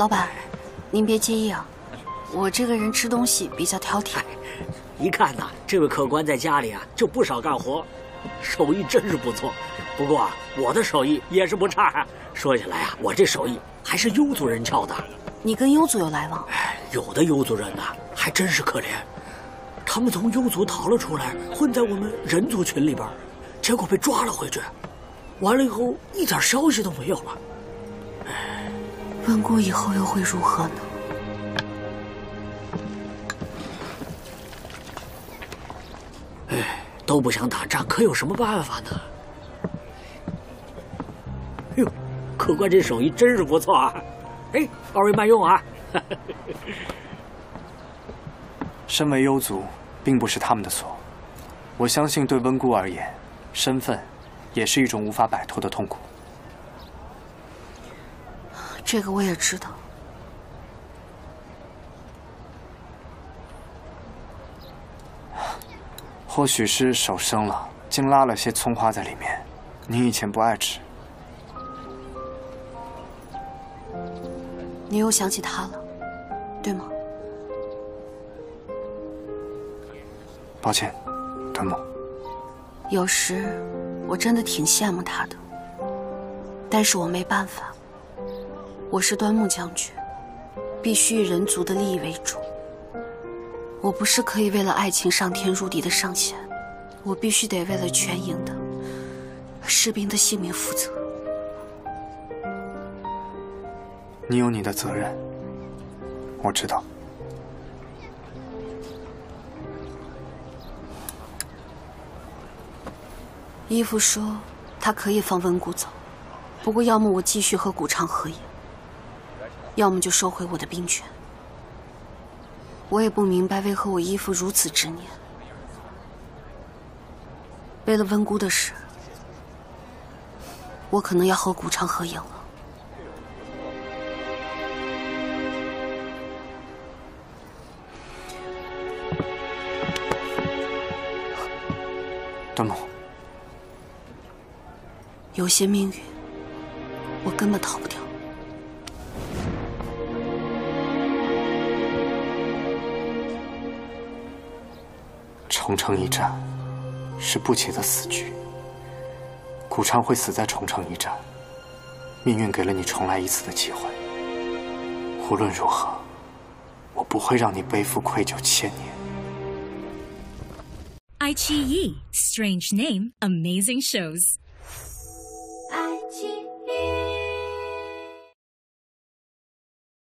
老板，您别介意啊，我这个人吃东西比较挑剔。一看呐，这位客官在家里啊就不少干活，手艺真是不错。不过啊，我的手艺也是不差。说起来啊，我这手艺还是幽族人教的。你跟幽族有来往？哎，有的幽族人呐，还真是可怜。他们从幽族逃了出来，混在我们人族群里边，结果被抓了回去。完了以后，一点消息都没有了。哎，温姑以后又会如何呢？哎，都不想打仗，可有什么办法呢？哟，客官这手艺真是不错啊！哎，二位慢用啊！身为幽族，并不是他们的错。我相信，对温姑而言，身份也是一种无法摆脱的痛苦。这个我也知道。或许是手生了，竟拉了些葱花在里面。你以前不爱吃。你又想起他了，对吗？抱歉，端木。有时我真的挺羡慕他的，但是我没办法。我是端木将军，必须以人族的利益为主。我不是可以为了爱情上天入地的上仙，我必须得为了全营的士兵的性命负责。你有你的责任，我知道。义父说，他可以放温谷走，不过要么我继续和谷昌合影，要么就收回我的兵权。我也不明白为何我义父如此执念，为了温姑的事，我可能要和谷昌合影了。端木，有些命运，我根本逃不掉。重城一战是不解的死局，古昌会死在重城一战。命运给了你重来一次的机会，无论如何，我不会让你背负愧疚千年。iQIYI, strange name, amazing shows. iQIYI